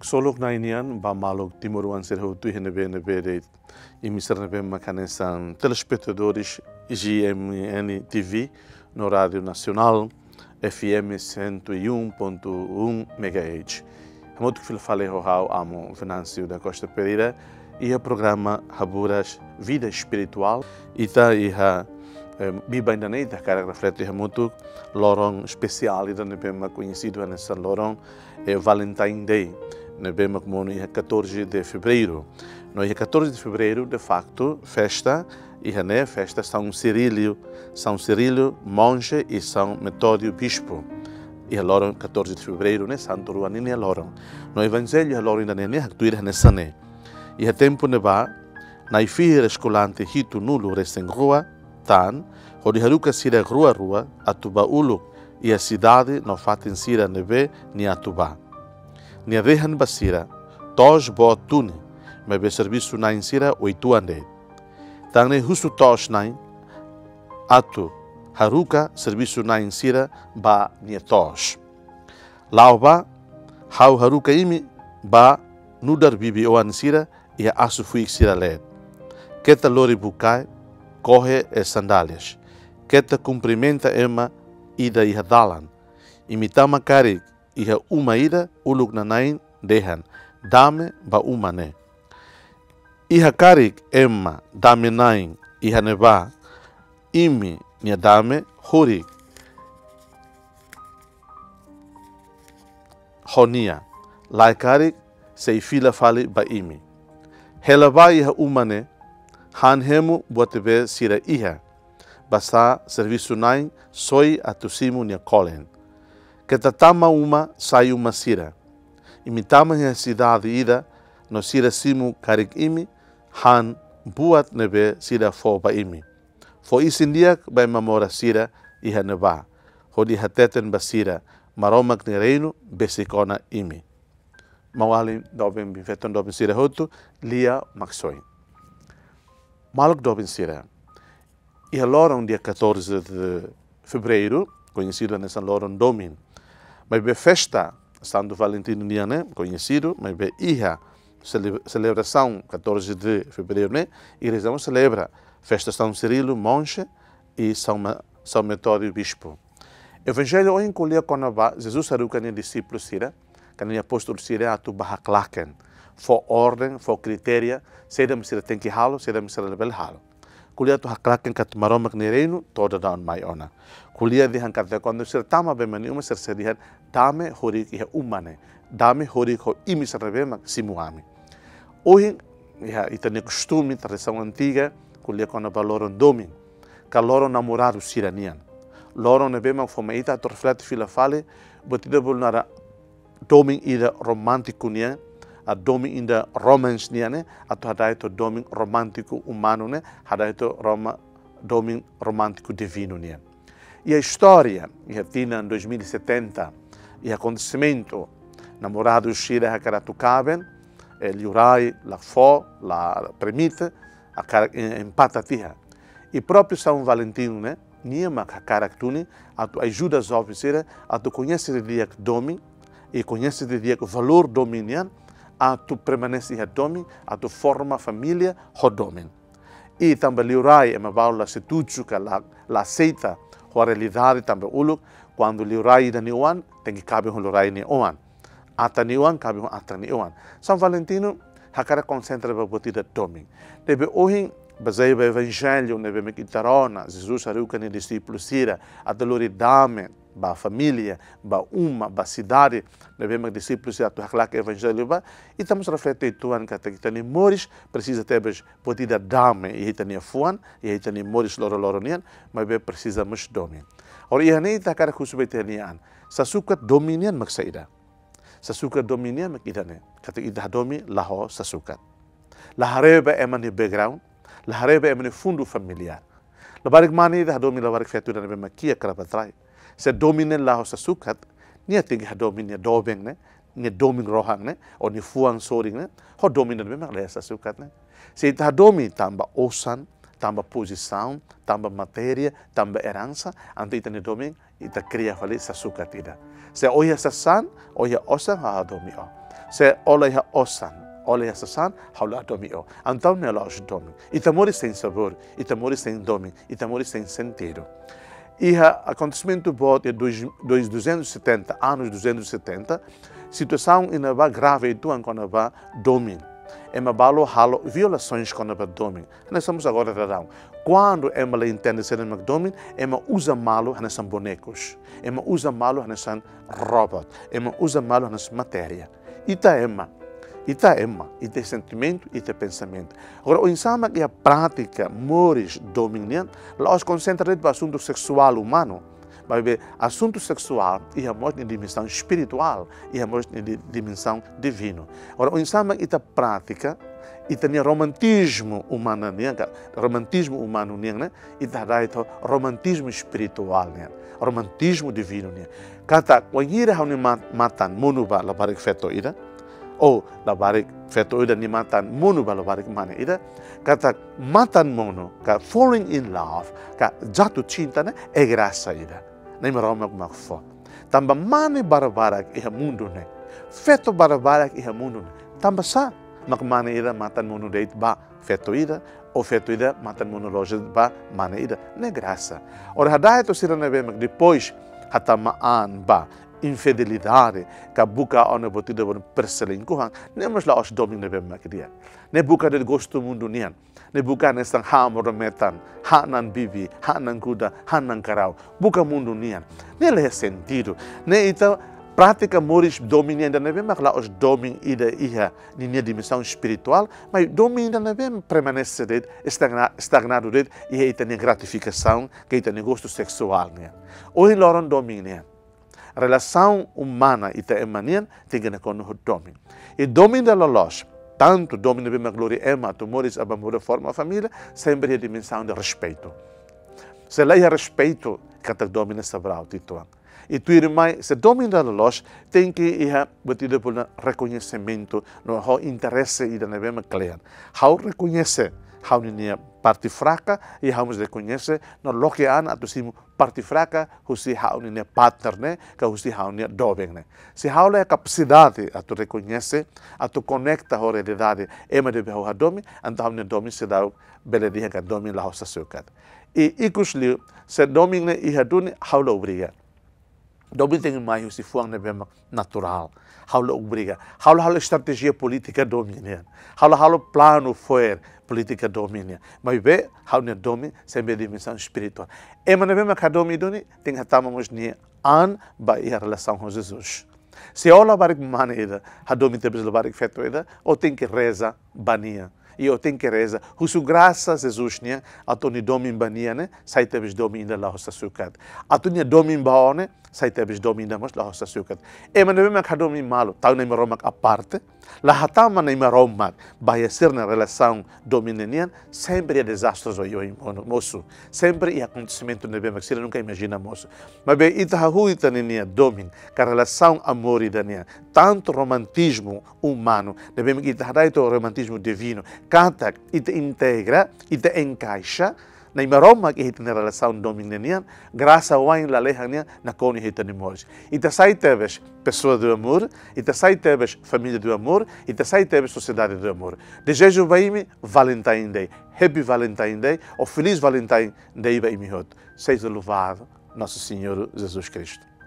solok na inian ba malok timuruan ser hutu henebe nebe de imisar nebe makanesan telespectadores IGMN TV no Rádio Nacional FM 101.1 MHz. Muito que falei ao amo Venâncio da Costa Pereira. E o programa Haburas Vida Espiritual. E tá e ha biba ainda nem da cara reflete muito lorong especial e da conhecido nessa lorong é Valentine Day nebema como no dia 14 de fevereiro no dia 14 de fevereiro de facto festa e né festa São Cirílio São Cirílio monge e São Metódio bispo e a lorong 14 de fevereiro né santo ruanini a lorong no evangelho a lorong ainda nem a tuir nessa né e a tempo neba na ifihira escolante hitu nulo resem rua tan, o de haruka sira rua rua, atuba ulu, e a cidade não fatem sira neve ni atuba. Ni a vehan basira, tos bo tune, me be serviço na insira oito ande. Tang ne husu tos nain, atu, haruka serviço na insira ba ni tos. Lau ba, hau haruka imi, ba nudar bibi oan sira, e asu fui sira led. Keta lori bukai, corre as sandálias. Keta cumprimenta ema ida iha dalan. Imitama kari iha uma ida uluk nanain dehan. Dame ba uma ne. Iha kari ema dame nain iha. Imi nia dame huri. Honia. Lai kari sei fila fali ba imi. Hela ba iha uma ne han hemu buat be sira iha. Basta serviço nai soi atusimu nia kolen. Que tatama uma sai uma sira. Imitama nia cidade ida no sira simu karik imi han buat nebe sira fo ba imi. Fo isindiak ba mamora sira iha neba. Hodi hateten basira maromak ni reino besikona imi. Mawali dobin bifeton dobin sira hotu lia maksoin. Malok Dobin Sira. E a Loron, dia 14 de fevereiro, conhecido nessa Loron Domin. Mas be festa, Santo Valentino Niane, conhecido, mas be Iha, celebração 14 de fevereiro, né? E rezamos celebra festa São Cirilo, monge, e São, São Metódio, bispo. Evangelho hoje encolhia quando Jesus aruca nem discípulo Sira, que nem apóstolo Sira, atu bahaklaken for ordem, for critéria, seda misira tem que halo, seda misira lebel halo. Kulia tu haklaken kat maromak ni reino, toda daun mai ona. Kulia di hangkat quando sir tama be mani uma sir sedihan, dame horik iha umane, dame horik ho imi sarabema simuami. Hoje, iha itani costume, tradição antiga, kulia quando valoram domin, kaloro namorado siranian. Loro ne bema foma ita torflat fila fale, botida bolnara domin ida romântico nian, a domi inda romance niane atau hada itu domi romântico humano ne hada itu roma domi romântico divino niane e a história e a em 2070 e acontecimento. Namorado shira hakaratu kaben el yurai la fo la premita a empata tia. E próprio São Valentino né niama hakaraktuni atu ajuda os oficiais atu conhece de dia domi e conhece de dia valor dominian a tu permanece domi, a tu forma família hodomin. E também liurai e mabaula se tujuka la, la aceita a realidade também uluk quando liurai da niuan tem que cabe um liurai ni oan. Ata niuan cabe um ata niuan. São Valentino hakara concentra ba botida domin. Deve ohin baseia o evangelho neve me kitarona Jesus aruka ni discípulos sira a dolori dame ba família, ba uma, ba cidade, devemos discípulos a tua claque evangelho ba, e estamos refletindo tuan kata kita ni moris precisa tebes potida dame e kita ni fuan, e kita ni moris loro loro nian, mas be precisa mus domin. Ora ia ni ta kara kusu betenian, sa suka dominian maksaida. Sa suka dominian makida ne, kata kita domi laho sa suka. Lahareba eman ni background, lahareba eman ni fundo familiar. Labarik mani dah domi labarik fetu dan be makia kerapatrai se domine la sa sukat nia tigi ha domine dobeng ne nia domin rohang ne o ni fuang soring ne ho domine ne memang sa sukat ne se ta domi tamba osan tamba posição tamba matéria tamba herança ante ita ni doming ita cria fali sa sukat ida se oia sa san oia osan ha domi o se olha ha osan, olha essa san, haula domi o. Então ne la domi. E tamori sem sabor, e tamori sem domi, e tamori sem sentido. E acontecimento bot é 270, anos 270, situação inaba grave e tuan quando va domi. É uma balo halo violações quando va domi. Nós estamos agora radão. Quando ela entende ser um domin, ela usa malo nós são bonecos. Ela usa malo nós são robot. Ela usa malo nós matéria. Ita é uma. Ita é uma. É sentimento, ita é pensamento. Agora, o insama que a prática mores dominian, lá os concentra no assunto sexual humano. Vai ver, assunto sexual e a morte em dimensão espiritual e a morte em dimensão divina. Agora, o insama que a prática e tem romantismo humano né romantismo humano né e dá itu romantismo espiritual né romantismo divino né kata wangira hauni matan munuba la barik feto ida ou la barik feto ida ni matan munuba la barik mana ida? Kata matan mono ka falling in love ka jatuh cinta né é graça ida nem meroma mak fo. Tamba mane barabarak iha mundo né feto barabarak iha mundo né tamba sa mak mana ida matan mono deit ba feto ida. O feto ida matan mono loja ba mana ida. Ne graça ora hadai to sira nebe mak depois hata maan ba infidelidade ka buka ona botida bon perselingkuhan nemos la os domin nebe mak dia ne buka de gosto mundo nian ne buka nestan ha metan ha nan bibi ha nan kuda ha nan karau buka mundo nian ne le sentido ne ita prática moris domini ainda não vemos lá os domin ida iha ninha dimensão espiritual mas domini ainda não vemos permanece de estagnado de e aí tem gratificação que tem gosto sexual né hoje loron domini né relação humana ita emanian tem que com o domin e domin da lolos tanto domini bem glória ema tu moris abamura forma a família sempre a dimensão de respeito. Se lei respeito que domina sabral tituang e tu irmã, se domina a luz, tem que ir batido por reconhecimento, no há interesse e da mesma cliente. How reconhece, how a parte fraca e how reconhece no lo que ana tu simu parte fraca, husi how ni partner ne, que husi how ni dobeng ne. Se how a capacidade a tu reconhece, a tu conecta a realidade, ema de how domi, então ni domi se dá beledia que domi la hosta sukat. E ikusli se domi ne iha duni how lo obriga. Dobi tem mais se fuang na bema natural. Haula obriga. Haula haula estratégia política domina. Haula haula plano foi política domina. Mas be haula domi sempre dimensão espiritual. E mas na bema que domi doni tem que tamamos ni an ba a relação com Jesus. Se ola barik maneira, ha domi te bezlo barik feto ida, ou tem que reza bania eu tenho que rezar. Husu graças Jesus, né? A tu ni domin bania, né? Sai tebes domin da la hosta. A tu ni domin bao, né? Sai tebes domin da mos la hosta sukat. E man nebe mak domin malo, tau nem romak a parte. La hatama nem romak, vai ser na relação dominanian, sempre é o yo moço. Sempre é acontecimento nebe mak sira nunca imagina moço. Mas bem, ita hu ita nenia domin, que a relação amor e dania, tanto romantismo humano, nebe mak ita hadai to romantismo divino, canta e te integra e te encaixa na imaroma que hita na relação dominanian, graça ao em la lehania na cone hita ni morte. E te sai teves pessoa do amor, e te sai teves família do amor, e te sai teves sociedade do amor. Desejo baimi Valentine Day, Happy Valentine Day, ou Feliz Valentine Day baimi hot. Seja louvado nosso Senhor Jesus Cristo.